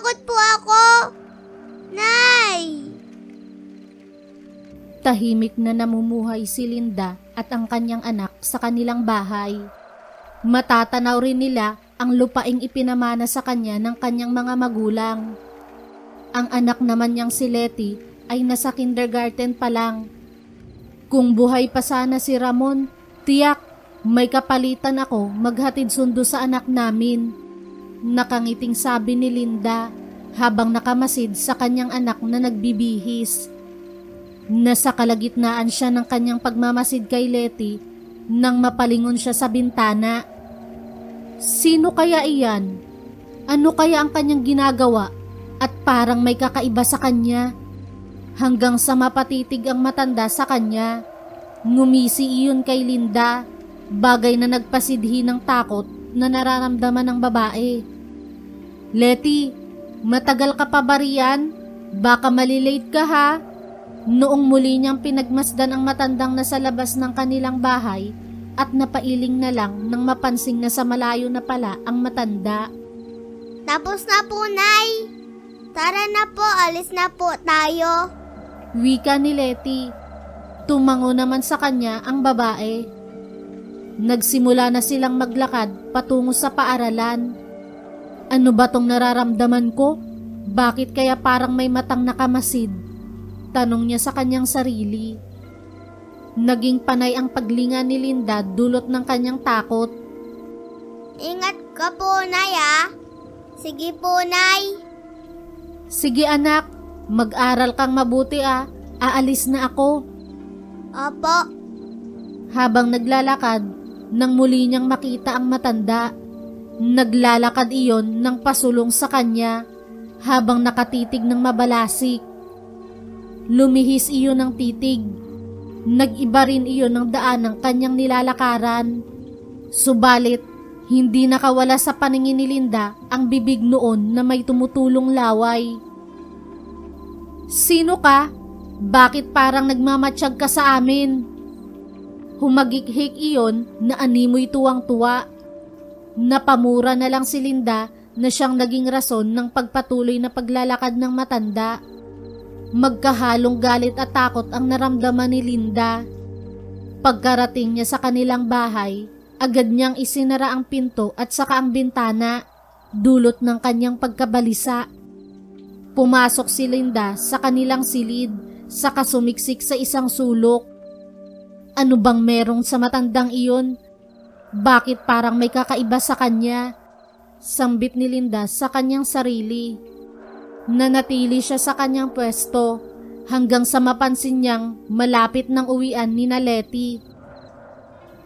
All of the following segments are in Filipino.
Natatakot po ako! Nay! Tahimik na namumuhay si Linda at ang kanyang anak sa kanilang bahay. Matatanaw rin nila ang lupaing ipinamana sa kanya ng kanyang mga magulang. Ang anak naman niyang si Letty ay nasa kindergarten pa lang. Kung buhay pa sana si Ramon, tiyak may kapalitan ako maghatid sundo sa anak namin. Nakangiting sabi ni Linda habang nakamasid sa kanyang anak na nagbibihis. Nasa kalagitnaan siya ng kanyang pagmamasid kay Letty nang mapalingon siya sa bintana. Sino kaya iyan? Ano kaya ang kanyang ginagawa at parang may kakaiba sa kanya? Hanggang sa mapatitig ang matanda sa kanya. Ngumisi iyon kay Linda, bagay na nagpasidhi ng takot na nararamdaman ng babae. Letty, matagal ka pa ba riyan? Baka malilate ka ha? Noong muli niyang pinagmasdan ang matandang nasa labas ng kanilang bahay at napailing na lang nang mapansing na sa malayo na pala ang matanda. Tapos na po, Nay! Tara na po, alis na po tayo. Wika ni Letty. Tumango naman sa kanya ang babae. Nagsimula na silang maglakad patungo sa paaralan. Ano ba tong nararamdaman ko? Bakit kaya parang may matang nakamasid? Tanong niya sa kanyang sarili. Naging panay ang paglinga ni Linda dulot ng kanyang takot. Ingat ka po, Nay, ah. Sige po, Nay. Sige anak, mag-aral kang mabuti ah. Aalis na ako. Opo. Habang naglalakad, nang muli niyang makita ang matanda. Naglalakad iyon ng pasulong sa kanya habang nakatitig ng mabalasik. Lumihis iyon ng titig. Nag-iba rin iyon ng daan ng kanyang nilalakaran. Subalit, hindi nakawala sa paningin ni Linda ang bibig noon na may tumutulong laway. Sino ka? Bakit parang nagmamatsyag ka sa amin? Humagikhik iyon na animoy tuwang-tuwa. Napamura na lang si Linda na siyang naging rason ng pagpatuloy na paglalakad ng matanda. Magkahalong galit at takot ang naramdaman ni Linda. Pagkarating niya sa kanilang bahay, agad niyang isinara ang pinto at saka ang bintana, dulot ng kanyang pagkabalisa. Pumasok si Linda sa kanilang silid, saka sumiksik sa isang sulok. Ano bang merong sa matandang iyon? Bakit parang may kakaiba sa kanya? Sambit ni Linda sa kanyang sarili. Nanatili siya sa kanyang pwesto hanggang sa mapansin niyang malapit ng uwian ni Naleti.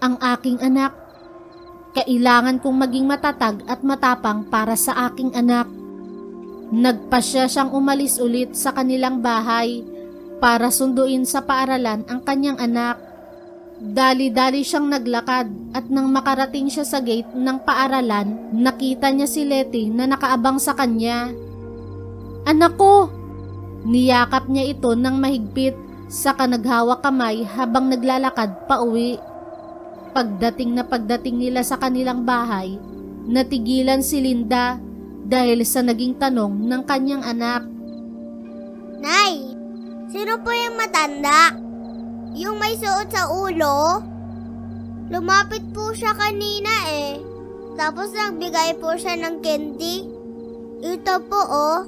Ang aking anak, kailangan kong maging matatag at matapang para sa aking anak. Nagpasya siyang umalis ulit sa kanilang bahay para sunduin sa paaralan ang kanyang anak. Dali-dali siyang naglakad at nang makarating siya sa gate ng paaralan, nakita niya si Letty na nakaabang sa kanya. Anak ko! Niyakap niya ito ng mahigpit saka naghawak kamay habang naglalakad pa uwi. Pagdating na pagdating nila sa kanilang bahay, natigilan si Linda dahil sa naging tanong ng kanyang anak. Nay, sino po yung matanda? Yung may suot sa ulo? Lumapit po siya kanina eh. Tapos nagbigay po siya ng candy. Ito po oh.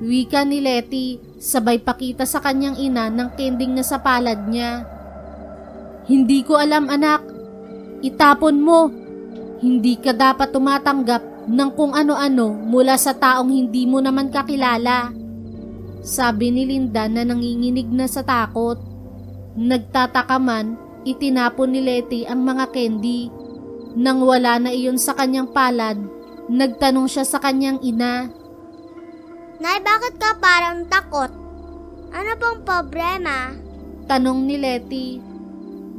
Wika ni Letty, sabay pakita sa kanyang ina ng kending na sa palad niya. Hindi ko alam anak. Itapon mo. Hindi ka dapat tumatanggap ng kung ano-ano mula sa taong hindi mo naman kakilala. Sabi ni Linda na nanginginig na sa takot. Nagtataka man, itinapon ni Letty ang mga candy. Nang wala na iyon sa kanyang palad, nagtanong siya sa kanyang ina. Nay, bakit ka parang takot? Ano pong problema? Tanong ni Letty.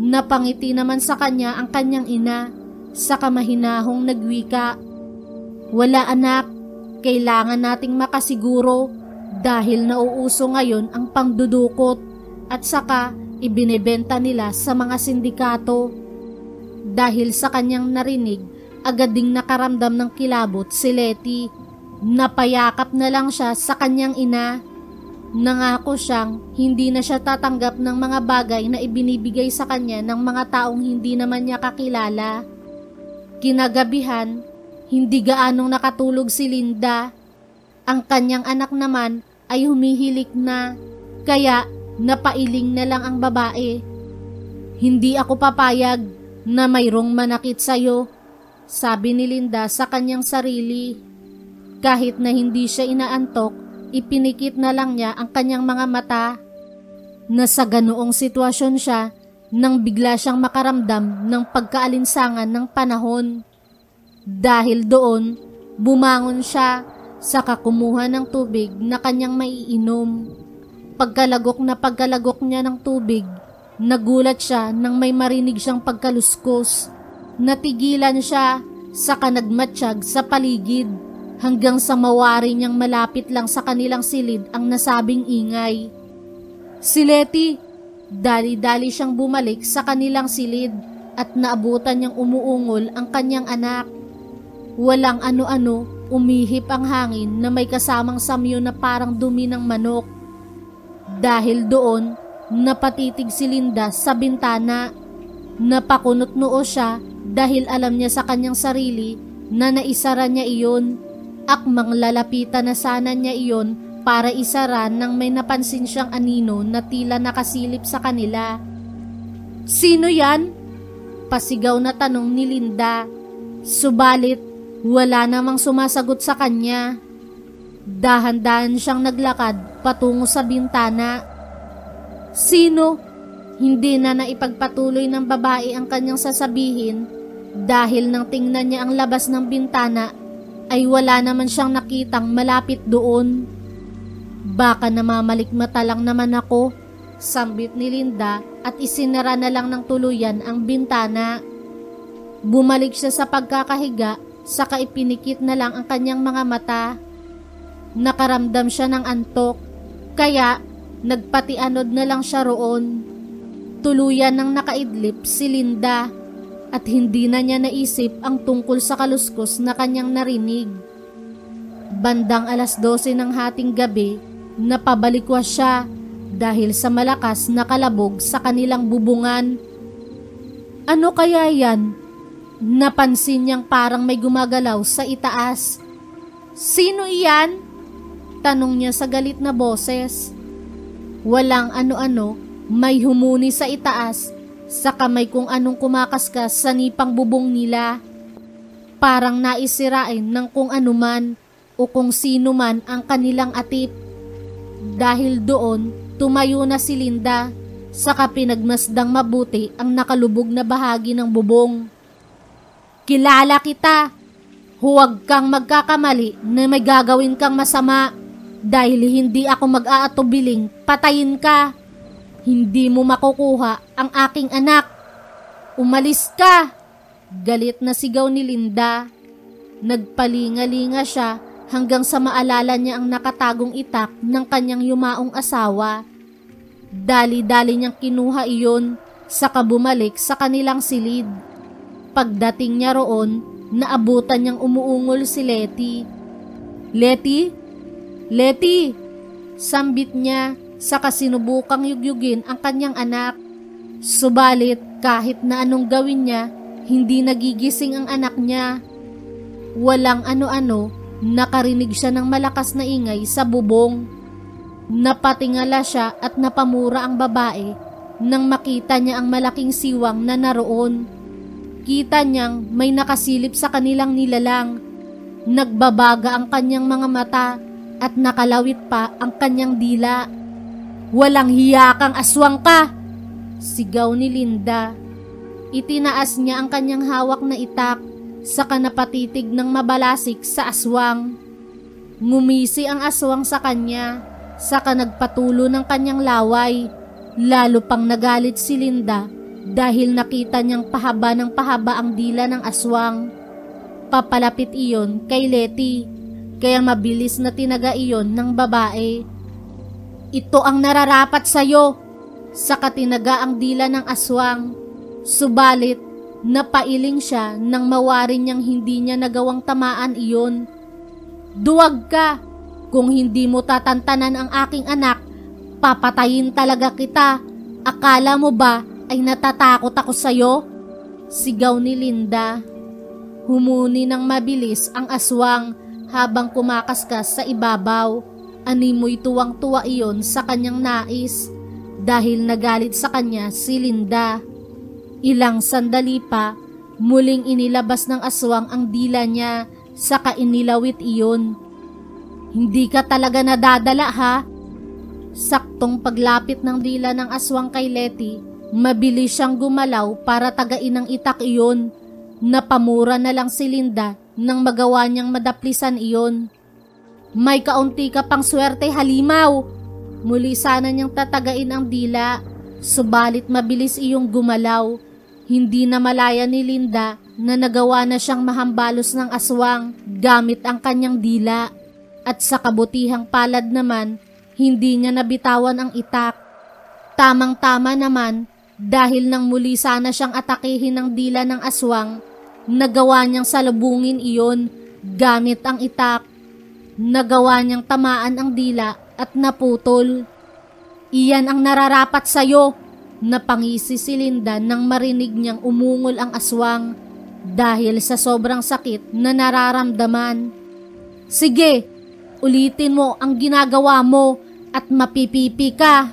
Napangiti naman sa kanya ang kanyang ina sa kamahinahong nagwika. Wala anak, kailangan nating makasiguro dahil nauuso ngayon ang pangdudukot at saka ibinebenta nila sa mga sindikato. Dahil sa kanyang narinig, agad ding nakaramdam ng kilabot si Letty Napayakap na lang siya sa kanyang ina. Nangako siyang hindi na siya tatanggap ng mga bagay na ibinibigay sa kanya ng mga taong hindi naman niya kakilala. Kinagabihan, hindi gaanong nakatulog si Linda. Ang kanyang anak naman ay humihilik na, kaya napailing na lang ang babae. Hindi ako papayag na mayroong manakit sa'yo, sabi ni Linda sa kanyang sarili. Kahit na hindi siya inaantok, ipinikit na lang niya ang kanyang mga mata. Nasa ganoong sitwasyon siya nang bigla siyang makaramdam ng pagkaalinsangan ng panahon. Dahil doon, bumangon siya sa kakumuha ng tubig na kanyang maiinom. Pagkalagok na pagkalagok niya ng tubig, nagulat siya nang may marinig siyang pagkaluskos. Natigilan siya sa kanagmatsyag sa paligid hanggang sa mawari niyang malapit lang sa kanilang silid ang nasabing ingay. Si Letty, dali-dali siyang bumalik sa kanilang silid at naabutan niyang umuungol ang kanyang anak. Walang ano-ano, umihip ang hangin na may kasamang samyo na parang dumi ng manok. Dahil doon, napatitig si Linda sa bintana. Napakunot noo siya dahil alam niya sa kanyang sarili na naisara niya iyon Akmang lalapitan na sana niya iyon para isara nang may napansin siyang anino na tila nakasilip sa kanila. Sino yan? Pasigaw na tanong ni Linda. Subalit, wala namang sumasagot sa kanya. Dahan-dahan siyang naglakad patungo sa bintana. Sino? Hindi na naipagpatuloy ng babae ang kanyang sasabihin dahil nang tingnan niya ang labas ng bintana ay wala naman siyang nakitang malapit doon. Baka namamalikmata lang naman ako, sambit ni Linda at isinara na lang ng tuluyan ang bintana. Bumalik siya sa pagkakahiga, saka ipinikit na lang ang kanyang mga mata. Nakaramdam siya ng antok, kaya nagpatianod na lang siya roon. Tuluyan ng nakaidlip si Linda at hindi na niya naisip ang tungkol sa kaluskos na kanyang narinig. Bandang alas 12 ng hating gabi, napabalikwas siya dahil sa malakas na kalabog sa kanilang bubungan. Ano kaya yan? Napansin niyang parang may gumagalaw sa itaas. Sino iyan? Tanong niya sa galit na boses. Walang ano-ano, may humuni sa itaas sa kamay kung anong kumakaskas sa nipang bubong nila. Parang naisirain ng kung anuman o kung sino man ang kanilang atip. Dahil doon, tumayo na si Linda, saka pinagmasdang mabuti ang nakalubog na bahagi ng bubong. Kilala kita! Huwag kang magkakamali na may gagawin kang masama dahil hindi ako mag-aatubiling, patayin ka. Hindi mo makukuha ang aking anak. Umalis ka! Galit na sigaw ni Linda. Nagpalingalinga siya hanggang sa maalala niya ang nakatagong itak ng kanyang yumaong asawa. Dali-dali niyang kinuha iyon, saka bumalik sa kanilang silid. Pagdating niya roon, naabutan niyang umuungol si Letty. Letty? Letty! Sambit niya sa kasinubukang yugyugin ang kanyang anak. Subalit kahit na anong gawin niya, hindi nagigising ang anak niya. Walang ano-ano, nakarinig siya ng malakas na ingay sa bubong. Napatingala siya at napamura ang babae nang makita niya ang malaking siwang na naroon. Kita niyang may nakasilip sa kanilang nilalang. Nagbabaga ang kanyang mga mata at nakalawit pa ang kanyang dila. Walang hiya kang aswang ka! Sigaw ni Linda. Itinaas niya ang kanyang hawak na itak, saka napatitig ng mabalasik sa aswang. Ngumisi ang aswang sa kanya, saka nagpatulo ng kanyang laway. Lalo pang nagalit si Linda dahil nakita niyang pahaba ng pahaba ang dila ng aswang. Papalapit iyon kay Letty, kaya mabilis na tinaga iyon ng babae ito ang nararapat sa iyo. Sa katinaga ang dila ng aswang. Subalit, napailing siya nang mawari niyang hindi niya nagawang tamaan iyon. Duwag ka! Kung hindi mo tatantanan ang aking anak, papatayin talaga kita. Akala mo ba ay natatakot ako sa'yo? Sigaw ni Linda. Humuni ng mabilis ang aswang habang kumakaskas sa ibabaw. Animoy tuwang-tuwa iyon sa kanyang nais dahil nagalit sa kanya si Linda. Ilang sandali pa, muling inilabas ng aswang ang dila niya saka inilawit iyon. Hindi ka talaga nadadala ha? Saktong paglapit ng dila ng aswang kay Letty, mabilis siyang gumalaw para tagain ng itak iyon. Napamura na lang si Linda nang magawa niyang madaplisan iyon. May kaunti ka pang swerte halimaw! Muli sana niyang tatagain ang dila, subalit mabilis iyong gumalaw. Hindi na malaya ni Linda na nagawa na siyang mahambalos ng aswang gamit ang kanyang dila. At sa kabutihang palad naman, hindi niya nabitawan ang itak. Tamang-tama naman, dahil nang muli sana siyang atakihin ng dila ng aswang, nagawa niyang salubungin iyon gamit ang itak. Nagawa niyang tamaan ang dila at naputol. Iyan ang nararapat sa'yo, napangisi si Linda nang marinig niyang umungol ang aswang dahil sa sobrang sakit na nararamdaman. Sige, Ulitin mo ang ginagawa mo at mapipipi ka.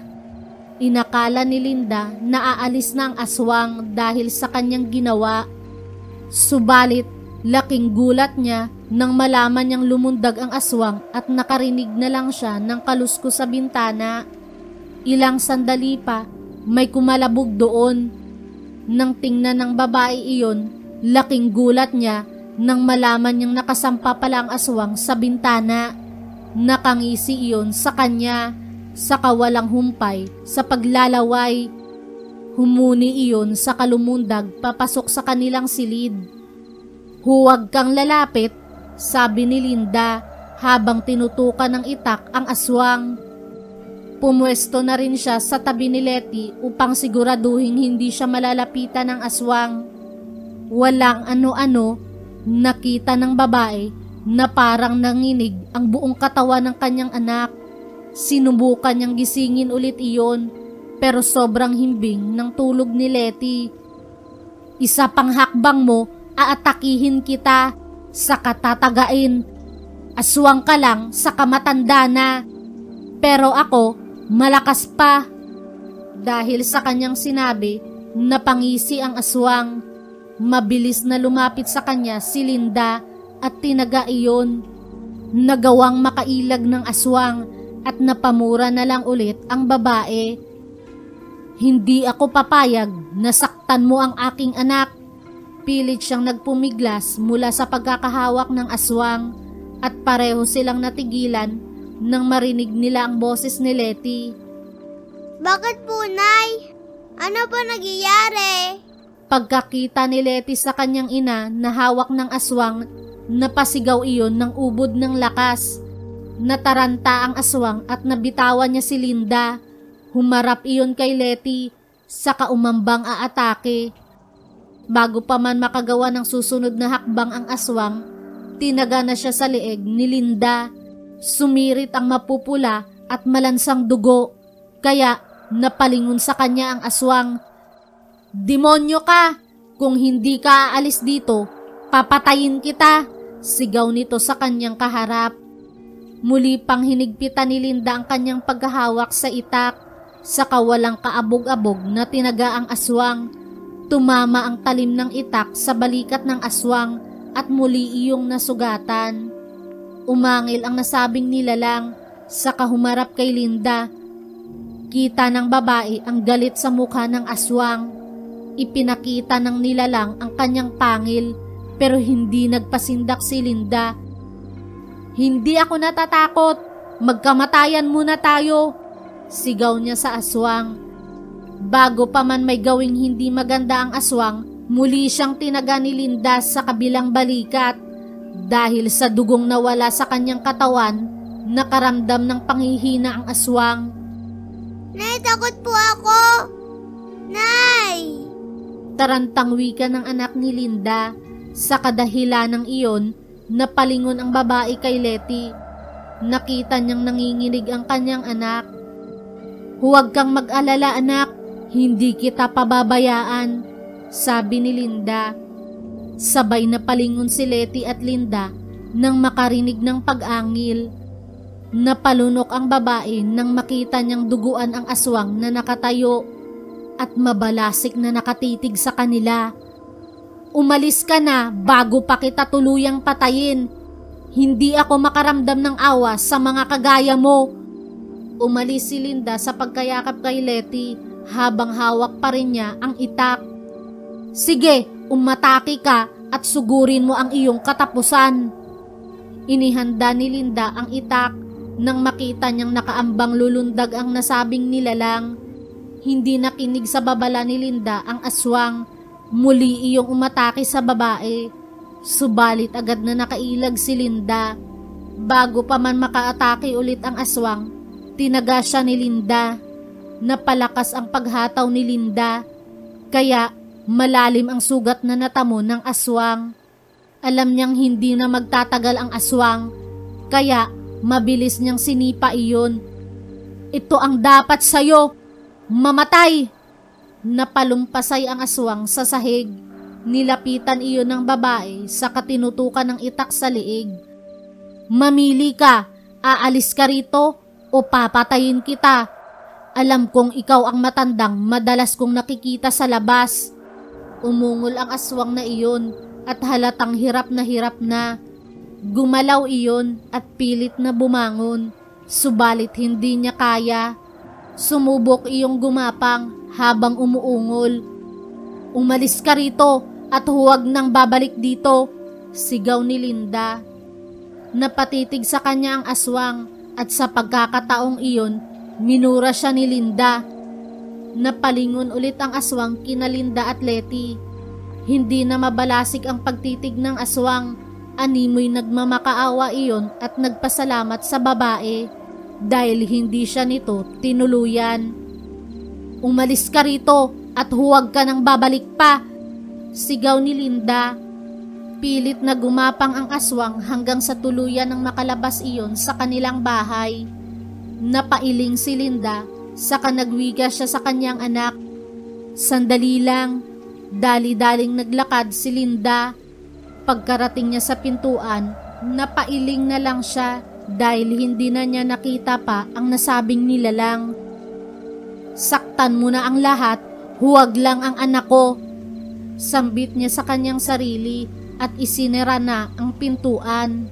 Inakala ni Linda na aalis na ang aswang dahil sa kanyang ginawa. Subalit, laking gulat niya nang malaman niyang lumundag ang aswang at nakarinig na lang siya ng kalusko sa bintana. Ilang sandali pa, may kumalabog doon. Nang tingnan ng babae iyon, laking gulat niya nang malaman niyang nakasampa pala ang aswang sa bintana. Nakangisi iyon sa kanya sa kawalang humpay sa paglalaway. Humuni iyon sa kalumundag papasok sa kanilang silid. Huwag kang lalapit, sabi ni Linda habang tinutukan ng itak ang aswang. Pumwesto na rin siya sa tabi ni Letty upang siguraduhin hindi siya malalapitan ng aswang. Walang ano-ano, nakita ng babae na parang nanginig ang buong katawan ng kanyang anak. Sinubukan niyang gisingin ulit iyon pero sobrang himbing ng tulog ni Letty. Isa pang hakbang mo, aatakihin kita sa katatagain. Aswang ka lang sa kamatanda na. Pero ako, malakas pa. Dahil sa kanyang sinabi, napangisi ang aswang. Mabilis na lumapit sa kanya si Linda at tinaga iyon. Nagawang makailag ng aswang at napamura na lang ulit ang babae. Hindi ako papayag na saktan mo ang aking anak. Pilit siyang nagpumiglas mula sa pagkakahawak ng aswang at pareho silang natigilan nang marinig nila ang boses ni Letty. Bakit po, Nay? Ano ba nagyayari? Pagkakita ni Letty sa kanyang ina na hawak ng aswang Napasigaw iyon ng ubod ng lakas. Nataranta ang aswang at nabitawan niya si Linda. Humarap iyon kay Letty, saka umambang aatake. Bago pa man makagawa ng susunod na hakbang ang aswang, tinaga na siya sa leeg ni Linda. Sumirit ang mapupula at malansang dugo, kaya napalingon sa kanya ang aswang. Demonyo ka! Kung hindi ka aalis dito, papatayin kita! Sigaw nito sa kanyang kaharap. Muli pang hinigpitan ni Linda ang kanyang paghahawak sa itak sa kawalang kaabog-abog na tinaga ang aswang. Tumama ang talim ng itak sa balikat ng aswang at muli iyong nasugatan. Umangil ang nasabing nilalang sa kahumarap kay Linda. Kita ng babae ang galit sa mukha ng aswang. Ipinakita ng nilalang ang kanyang pangil pero hindi nagpasindak si Linda. Hindi ako natatakot. Magkamatayan muna tayo. Sigaw niya sa aswang. Bago pa man may gawing hindi maganda ang aswang, muli siyang tinaga ni Linda sa kabilang balikat. Dahil sa dugong nawala sa kanyang katawan, nakaramdam ng panghihina ang aswang. Nay, takot po ako! Nay! Tarantang wika ng anak ni Linda sa kadahilan ng iyon, Napalingon ang babae kay Letty. Nakita niyang nanginginig ang kanyang anak. Huwag kang mag-alala anak, hindi kita pababayaan, sabi ni Linda. Sabay na palingon si Letty at Linda nang makarinig ng pag-angil. Napalunok ang babae nang makita niyang duguan ang aswang na nakatayo at mabalasik na nakatitig sa kanila. Umalis ka na bago pa kita tuluyang patayin. Hindi ako makaramdam ng awa sa mga kagaya mo. Umalis si Linda sa pagkayakap kay Letty habang hawak pa rin niya ang itak. Sige, umatake ka at sugurin mo ang iyong katapusan. Inihanda ni Linda ang itak nang makita niyang nakaambang lulundag ang nasabing nilalang. Hindi nakinig sa babala ni Linda ang aswang Muli iyong umatake sa babae. Subalit agad na nakailag si Linda. Bago pa man makaatake ulit ang aswang, tinaga siya ni Linda. Napalakas ang paghataw ni Linda. Kaya malalim ang sugat na natamo ng aswang. Alam niyang hindi na magtatagal ang aswang. Kaya mabilis niyang sinipa iyon. Ito ang dapat sa'yo. Mamatay! Napalumpasay ang aswang sa sahig. Nilapitan iyon ng babae sa katinutukan ng itak sa liig. Mamili ka, aalis ka rito o papatayin kita. Alam kong ikaw ang matandang madalas kong nakikita sa labas. Umungol ang aswang na iyon at halatang hirap na hirap na. Gumalaw iyon at pilit na bumangon, subalit hindi niya kaya. Sumubok iyong gumapang habang umuungol. Umalis ka rito at huwag nang babalik dito, sigaw ni Linda. Napatitig sa kanya ang aswang at sa pagkakataong iyon, minura siya ni Linda. Napalingon ulit ang aswang kina Linda at Letty. Hindi na mabalasik ang pagtitig ng aswang. Animoy nagmamakaawa iyon at nagpasalamat sa babae dahil hindi siya nito tinuluyan. Umalis ka rito at huwag ka nang babalik pa. Sigaw ni Linda. Pilit na gumapang ang aswang hanggang sa tuluyan ng makalabas iyon sa kanilang bahay. Napailing si Linda, saka nagwiga siya sa kanyang anak. Sandali lang, dali-daling naglakad si Linda. Pagkarating niya sa pintuan, napailing na lang siya dahil hindi na niya nakita pa ang nasabing nilalang. Saktan mo na ang lahat, huwag lang ang anak ko. Sambit niya sa kanyang sarili at isinera na ang pintuan.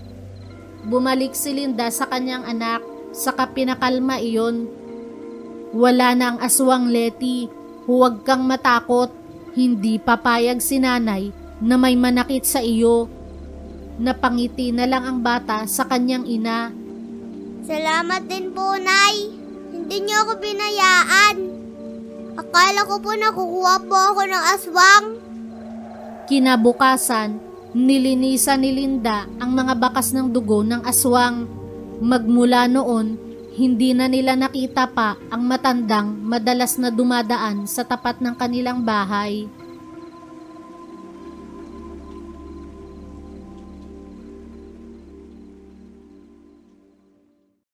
Bumalik si Linda sa kanyang anak, saka pinakalma iyon. Wala na ang aswang Leti, huwag kang matakot, hindi papayag si nanay na may manakit sa iyo. Napangiti na lang ang bata sa kanyang ina. Salamat din po, Nay. Hindi niyo ako binayaan. Akala ko po nakukuha po ako ng aswang. Kinabukasan, nilinisan ni Linda ang mga bakas ng dugo ng aswang. Magmula noon, hindi na nila nakita pa ang matandang madalas na dumadaan sa tapat ng kanilang bahay.